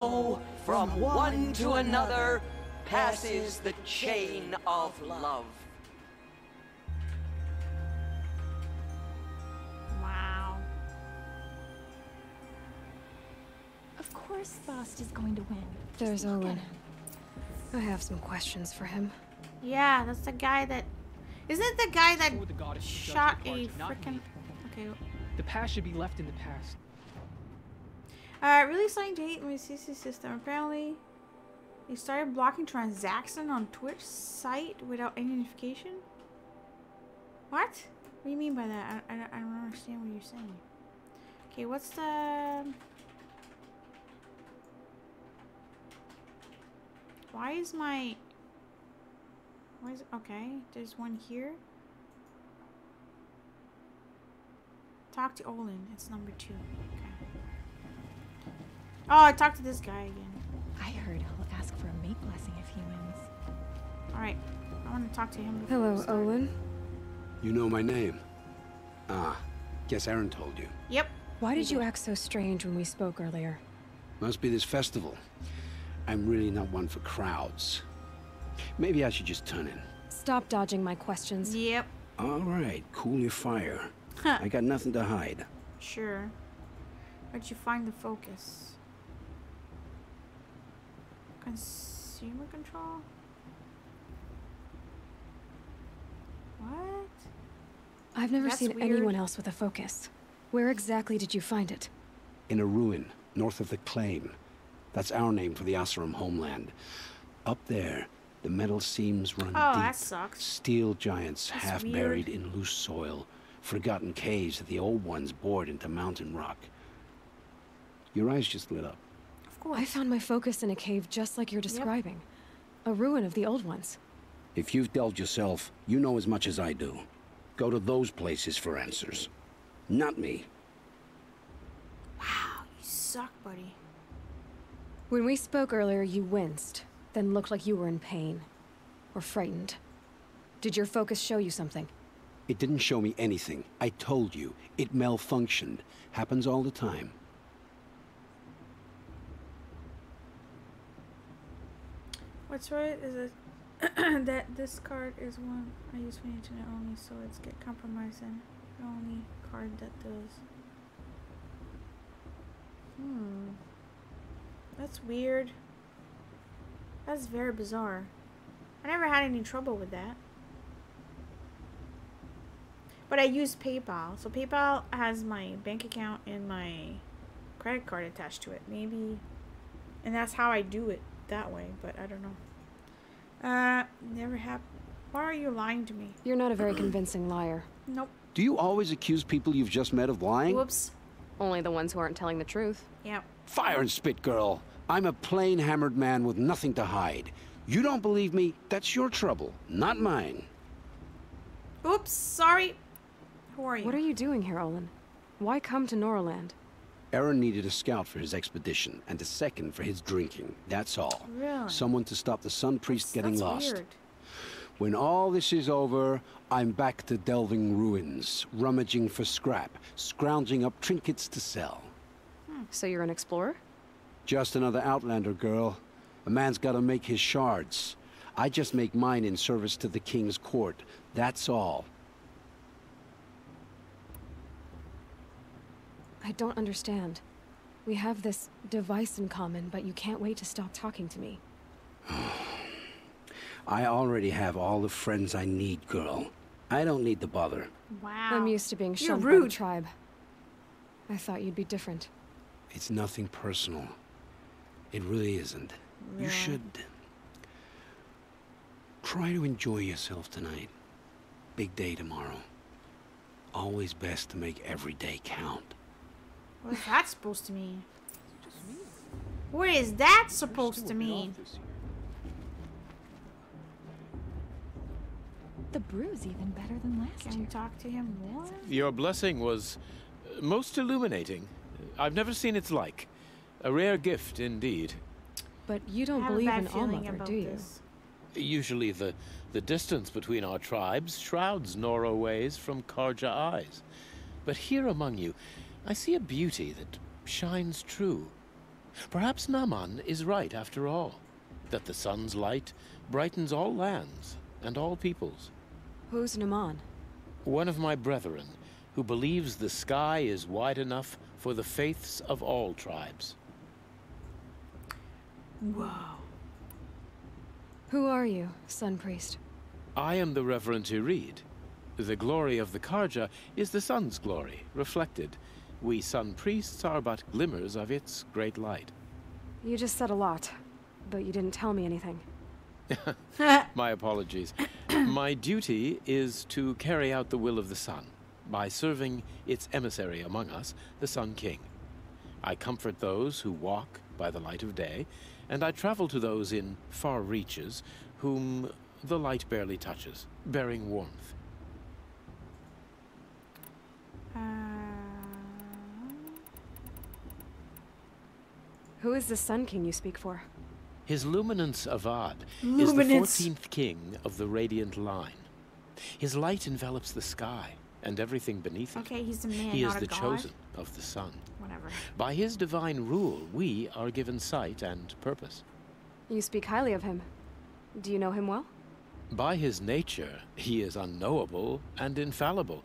From one to another passes the chain of love. Wow. Of course Faust is going to win. There's Just look at Owen. I have some questions for him. Yeah, that's the guy that. Isn't it the guy that Before the shot a freaking? Okay. The past should be left in the past. Uh, really starting to hate my CC system. Apparently, they started blocking transaction on Twitch site without any notification. What? What do you mean by that? I, I, I don't understand what you're saying. Okay, what's the... Why is my... Why is... Okay, there's one here. Talk to Olin. It's number two. Okay. Oh, I talked to this guy again. I heard he'll ask for a mate blessing if he wins. Alright. I want to talk to him Hello. Olin. You know my name? Ah, guess Erend told you. Yep. Why did you act so strange when we spoke earlier? Must be this festival. I'm really not one for crowds. Maybe I should just turn in. Stop dodging my questions. Yep. All right, cool your fire. Huh. I got nothing to hide. Sure. Where'd you find the focus? Consumer control? What? I've never That's seen weird. anyone else with a focus. Where exactly did you find it? In a ruin, north of the Claim. That's our name for the Oseram homeland. Up there, the metal seams run Oh, deep. that sucks. Steel giants That's half weird. buried in loose soil. Forgotten caves that the old ones bored into mountain rock. Your eyes just lit up. Of. I found my focus in a cave just like you're describing. A ruin of the old ones. If you've delved yourself, you know as much as I do. Go to those places for answers. Not me. Wow, you suck, buddy. When we spoke earlier, you winced, then looked like you were in pain. Or frightened. Did your focus show you something? It didn't show me anything. I told you. It malfunctioned. Happens all the time. What's right is that this card is one I use for internet only, so it's get compromised and the only card that does. Hmm. That's weird. That's very bizarre. I never had any trouble with that. But I use PayPal. So PayPal has my bank account and my credit card attached to it. Maybe and that's how I do it that way, but I don't know. Uh, never happened. Why are you lying to me? You're not a very convincing liar. Nope. Do you always accuse people you've just met of lying? Whoops. Only the ones who aren't telling the truth. Yep. Fire and spit, girl. I'm a plain hammered man with nothing to hide. You don't believe me? That's your trouble, not mine. Oops. Sorry. Who are you? What are you doing here, Olin? Why come to Norland? Erend needed a scout for his expedition, and a second for his drinking. That's all. Really? Someone to stop the Sun Priest getting That's lost. Weird. When all this is over, I'm back to delving ruins, rummaging for scrap, scrounging up trinkets to sell. Hmm. So you're an explorer? Just another Outlander girl. A man's gotta make his shards. I just make mine in service to the King's court. That's all. I don't understand. We have this device in common, but you can't wait to stop talking to me. I already have all the friends I need, girl. I don't need the bother. Wow. I'm used to being You're shunned by the rude. tribe. I thought you'd be different. It's nothing personal. It really isn't. You should... Try to enjoy yourself tonight. Big day tomorrow. Always best to make every day count. What is that supposed to mean? What is that supposed to mean? The brew's even better than last time. Can we year. talk to him more? Your blessing was uh, most illuminating. I've never seen its like. A rare gift indeed. But you don't believe in All Mother, do you? this. Usually the, the distance between our tribes shrouds Nora ways from Carja eyes. But here among you, I see a beauty that shines true. Perhaps Naman is right after all, that the sun's light brightens all lands and all peoples. Who's Naman? One of my brethren, who believes the sky is wide enough for the faiths of all tribes. Whoa. Who are you, Sun Priest? I am the Reverend Irid. The glory of the Carja is the sun's glory, reflected. We sun priests are but glimmers of its great light. You just said a lot, but you didn't tell me anything. My apologies. My duty is to carry out the will of the sun by serving its emissary among us, the Sun King. I comfort those who walk by the light of day, and I travel to those in far reaches whom the light barely touches, bearing warmth. Who is the Sun King you speak for? His Luminance Avad Luminance. is the 14th king of the Radiant Line. His light envelops the sky and everything beneath it. okay, he's a man, he is a the god. chosen of the sun. Whatever. By his divine rule, we are given sight and purpose. You speak highly of him. Do you know him well? By his nature, he is unknowable and infallible.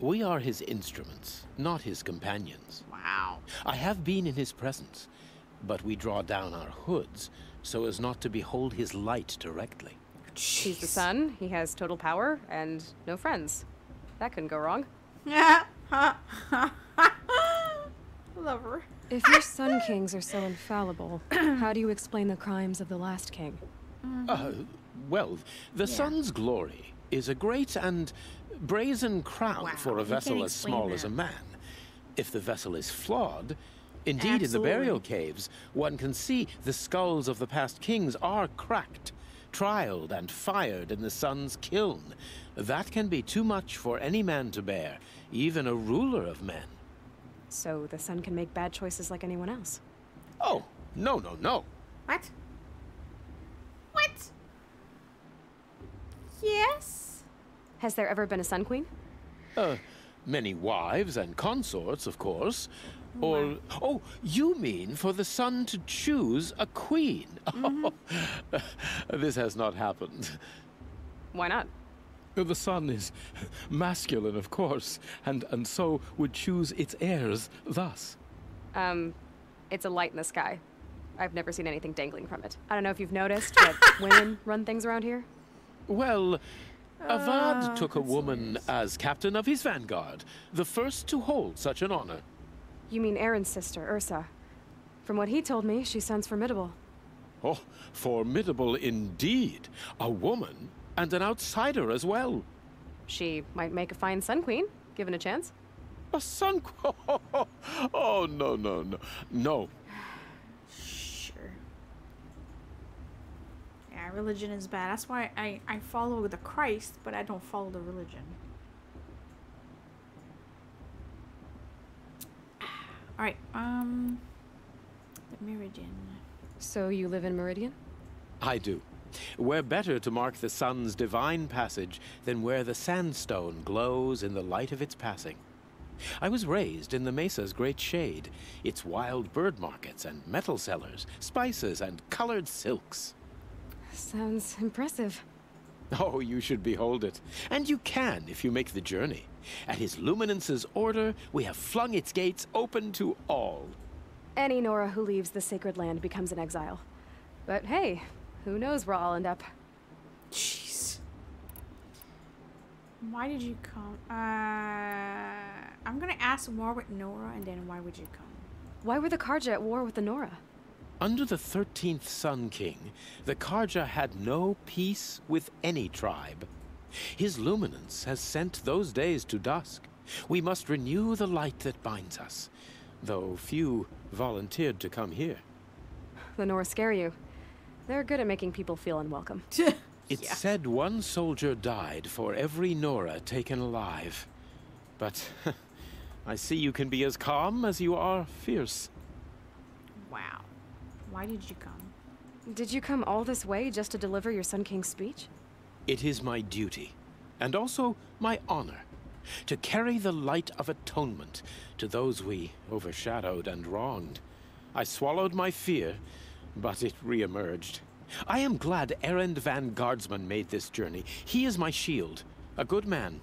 We are his instruments, not his companions. Wow. I have been in his presence, but we draw down our hoods so as not to behold his light directly. He's the sun, he has total power, and no friends. That couldn't go wrong. Yeah. Love her. If your Sun Kings are so infallible, how do you explain the crimes of the last king? Uh, well, the sun's glory is a great and brazen crown Wow, for a vessel as explain small as a man. If the vessel is flawed, indeed in the burial caves, one can see the skulls of the past kings are cracked, trialed and fired in the sun's kiln. That can be too much for any man to bear, even a ruler of men. So the sun can make bad choices like anyone else. Oh, no, no, no. What? What? Yes. Has there ever been a Sun Queen? Uh, many wives and consorts, of course. Or, mm-hmm. oh, you mean for the sun to choose a queen? Mm-hmm. this has not happened. Why not? The sun is masculine, of course, and, and so would choose its heirs thus. Um, it's a light in the sky. I've never seen anything dangling from it. I don't know if you've noticed, but women run things around here. Well, Avad uh, took a woman as captain of his vanguard, the first to hold such an honor. You mean Erend's sister, Ersa. From what he told me, she sounds formidable. Oh, formidable indeed. A woman and an outsider as well. She might make a fine Sun Queen, given a chance. A sun. Queen? Oh, oh, no, no, no. No, Sure. Yeah, religion is bad. That's why I, I follow the Christ, but I don't follow the religion. Alright, um. The Meridian. So you live in Meridian? I do. Where better to mark the sun's divine passage than where the sandstone glows in the light of its passing? I was raised in the mesa's great shade, its wild bird markets and metal cellars, spices and colored silks. Sounds impressive. Oh, you should behold it. And you can if you make the journey. At his luminance's order, we have flung its gates open to all. Any Nora who leaves the sacred land becomes an exile. But hey, who knows where I'll end up. Jeez. Why did you come? Uh. I'm gonna ask more with Nora and then why would you come? Why were the Carja at war with the Nora? Under the 13th Sun King, the Carja had no peace with any tribe. His luminance has sent those days to dusk. We must renew the light that binds us, though few volunteered to come here. The Nora scare you. They're good at making people feel unwelcome. It's said one soldier died for every Nora taken alive. But I see you can be as calm as you are fierce. Wow. Why did you come? Did you come all this way just to deliver your Sun King's speech? It is my duty, and also my honor, to carry the light of atonement to those we overshadowed and wronged. I swallowed my fear, but it reemerged. I am glad Erend van Guardsman made this journey. He is my shield. A good man.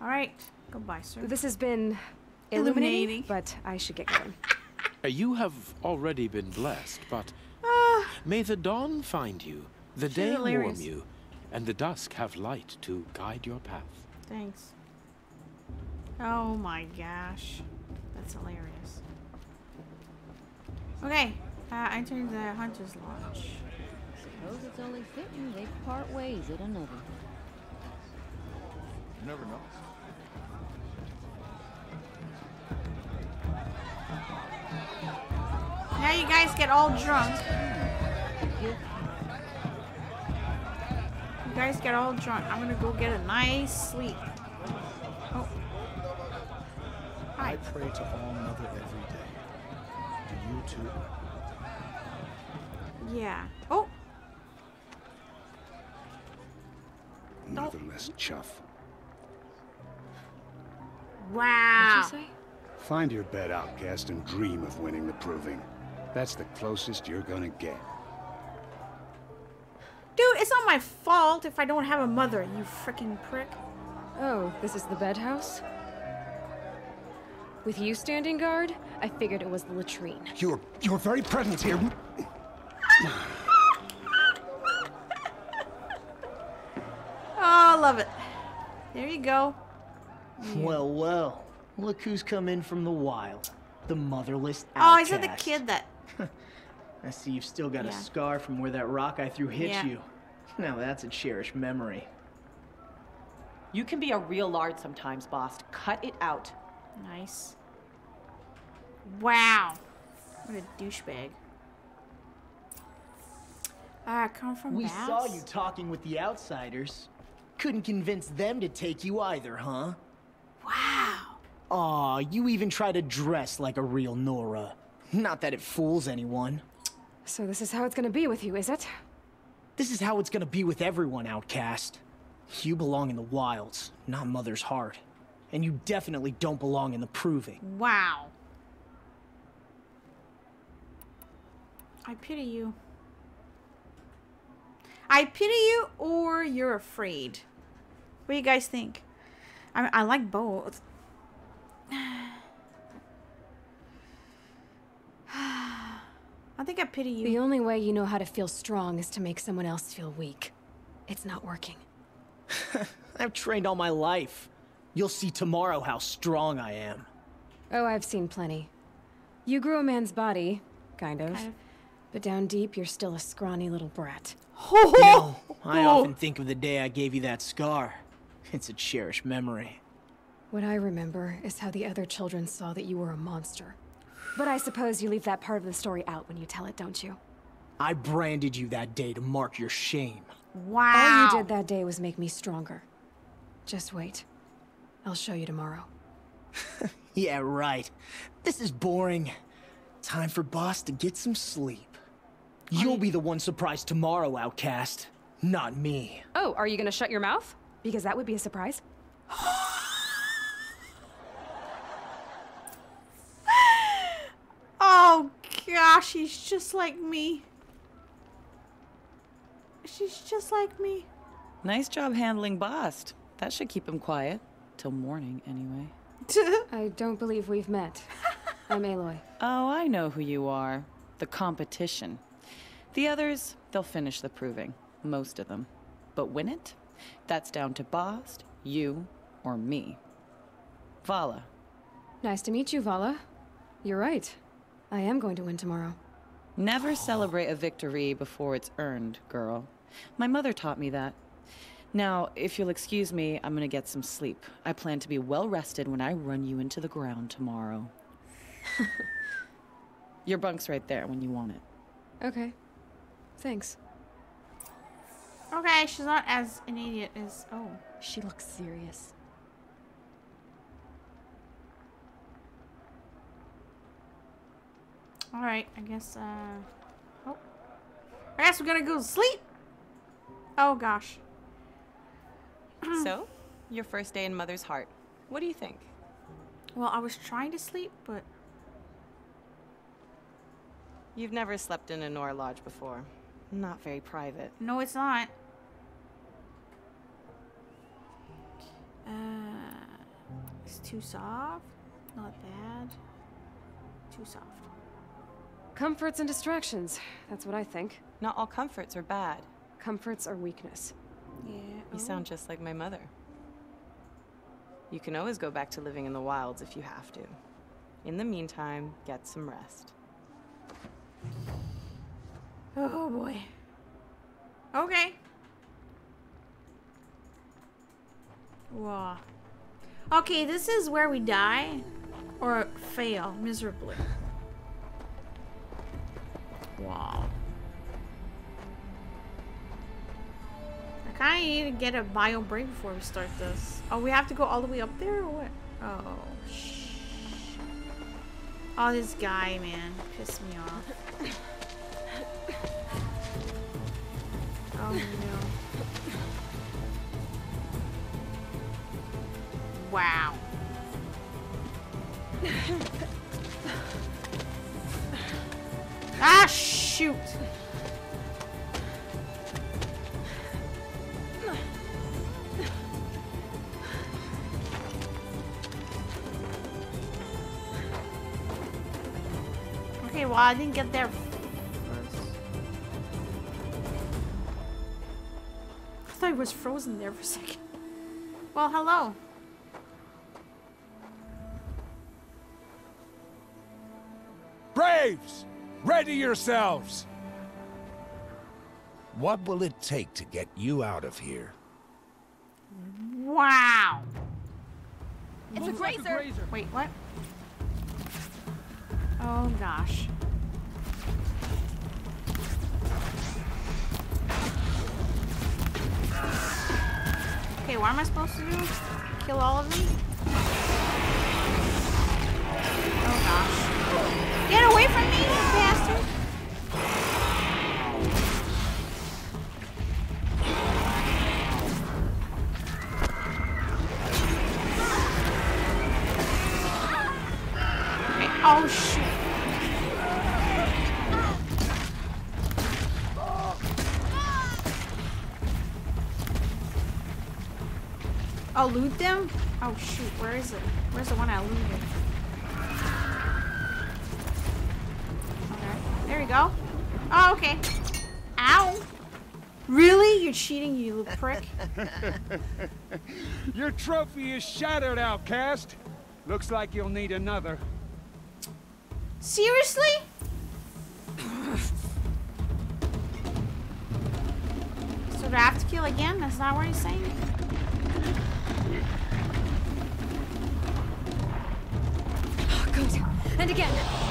All right. Goodbye, sir. This has been Illuminating. illuminating, but I should get going. Uh, You have already been blessed, but may the dawn find you, the She's day warm you, and the dusk have light to guide your path. Thanks. Oh my gosh. That's hilarious. Okay. Uh, entering the Hunter's Lodge. Suppose it's only fitting they part ways at another. You never know. Now you guys get all drunk. You guys get all drunk. I'm gonna go get a nice sleep. Oh. I Hi. pray to All Mother every day. Do you too? Yeah. Oh. Motherless oh. chuff. Wow. What'd you say? Find your bed, outcast, and dream of winning the proving. That's the closest you're gonna get. Dude, it's not my fault if I don't have a mother, you freaking prick. Oh, this is the bed house? With you standing guard, I figured it was the latrine. Your your very presence here. Oh, I love it. There you go. Hmm. Well, well. Look who's come in from the wild. The motherless oh, outcast. Oh, outcast. is that the kid that... I see you've still got Yeah. a scar from where that rock I threw hit Yeah. you. Now that's a cherished memory. You can be a real lard sometimes, boss. Cut it out. Nice. Wow. What a douchebag. Ah, come from We Bass? saw you talking with the outsiders. Couldn't convince them to take you either, huh? Wow. Aw, you even try to dress like a real Nora. Not that it fools anyone. So this is how it's gonna be with you, is it? This is how it's gonna be with everyone, outcast. You belong in the wilds, not Mother's heart. And you definitely don't belong in the proving. Wow. I pity you. I pity you or you're afraid. What do you guys think? I I like both. think I pity you. The only way you know how to feel strong is to make someone else feel weak. It's not working. I've trained all my life. You'll see tomorrow how strong I am. Oh, I've seen plenty. You grew a man's body, kind of. Kind of. But down deep, you're still a scrawny little brat. You know, I often think of the day I gave you that scar. It's a cherished memory. What I remember is how the other children saw that you were a monster. But I suppose you leave that part of the story out when you tell it, don't you? I branded you that day to mark your shame. Wow. All you did that day was make me stronger. Just wait. I'll show you tomorrow. Yeah, right. This is boring. Time for Bast to get some sleep. You'll be the one surprised tomorrow, outcast. Not me. Oh, are you gonna shut your mouth? Because that would be a surprise. Oh gosh, she's just like me. She's just like me. Nice job handling Bast. That should keep him quiet. Till morning, anyway. I don't believe we've met. I'm Aloy. Oh, I know who you are. The competition. The others, they'll finish the proving. Most of them. But win it? That's down to Bast, you, or me. Vala. Nice to meet you, Vala. You're right. I am going to win tomorrow. Never celebrate a victory before it's earned, girl. My mother taught me that. Now, if you'll excuse me, I'm gonna get some sleep. I plan to be well rested when I run you into the ground tomorrow. Your bunk's right there when you want it. Okay. Thanks. Okay, she's not as an idiot as oh. She looks serious. All right, I guess. Uh, oh, I guess we're gonna go to sleep. Oh gosh. so, your first day in Mother's Heart. What do you think? Well, I was trying to sleep, but You've never slept in a Nora lodge before. Not very private. No, it's not. Uh, it's too soft. Not bad. Too soft. Comforts and distractions. That's what I think. Not all comforts are bad. Comforts are weakness. Yeah. You oh. sound just like my mother. You can always go back to living in the wilds if you have to. In the meantime, get some rest. Oh boy. Okay. Wow. Okay, this is where we die or fail miserably. Wow. I kind of need to get a bio break before we start this. Oh, we have to go all the way up there or what? Oh, shh. Oh, this guy, man. Pissed me off. Oh no. Wow. Ah, shoot. Okay, well, I didn't get there first. I thought I was frozen there for a second. Well, hello. Braves! Ready yourselves! What will it take to get you out of here? Wow. It's a grazer. Wait, what? Oh gosh. Okay, what am I supposed to do? Kill all of them? Oh gosh. Get away from me, you bastard! Oh. Oh, loot them? Oh shoot, where is it? Where's the one I looted? Go. Oh, okay. Ow! Really? You're cheating, you little prick? Your trophy is shattered, outcast. Looks like you'll need another. Seriously? so do I have to kill again? That's not what he's saying? Oh, Good. And again.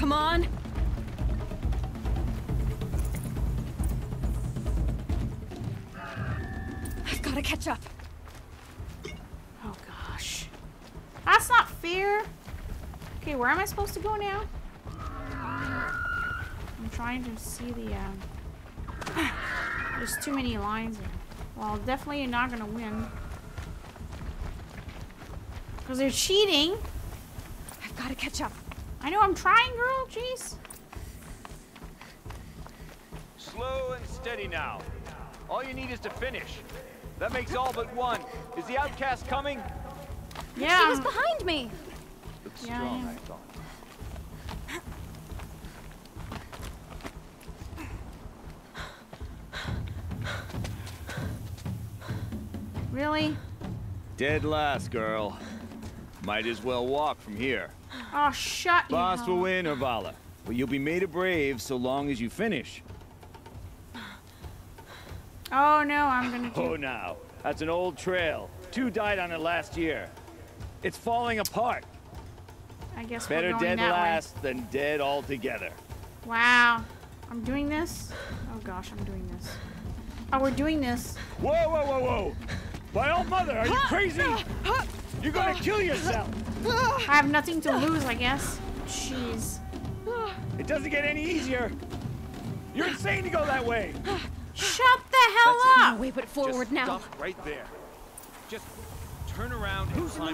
Come on. I've got to catch up. Oh gosh. That's not fair. Okay, where am I supposed to go now? I'm trying to see the, um... There's too many lines here. Well, definitely you're not gonna win. Because they're cheating. I've got to catch up. I know I'm trying, girl. Jeez. Slow and steady now. All you need is to finish. That makes all but one. Is the outcast coming? Yeah. He was behind me. Looks Yeah, strong, yeah. I thought. Really? Dead last, girl. Might as well walk from here. Oh, shut you. Bast will win, Orvala. But you'll be made a brave so long as you finish. Oh, no, I'm gonna do... Oh, now. That's an old trail. Two died on it last year. It's falling apart. I guess Better we're going dead last than dead altogether. Wow. I'm doing this? Oh, gosh, I'm doing this. Oh, we're doing this. Whoa, whoa, whoa, whoa! My old mother, are you crazy? You're gonna kill yourself! I have nothing to lose, I guess. Jeez. It doesn't get any easier. You're insane to go that way. Shut the hell That's up! No way but forward Just now. Stop right there. Just turn around and climb